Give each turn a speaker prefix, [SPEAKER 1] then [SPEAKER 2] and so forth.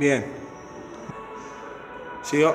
[SPEAKER 1] Bien. Sigo.